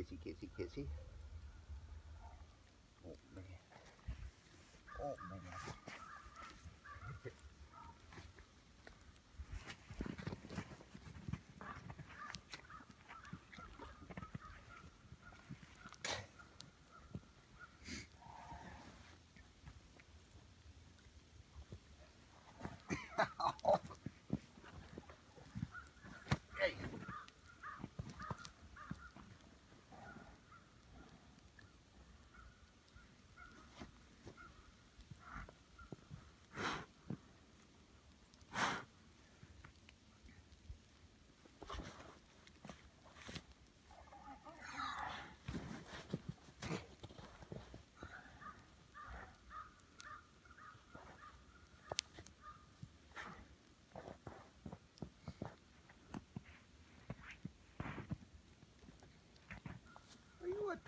kesi kesi kesi. Oh man. Oh man.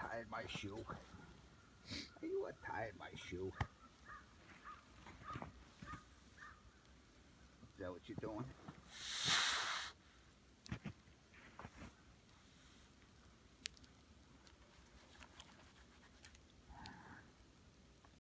You my shoe? Are you untying my shoe? Is that what you're doing?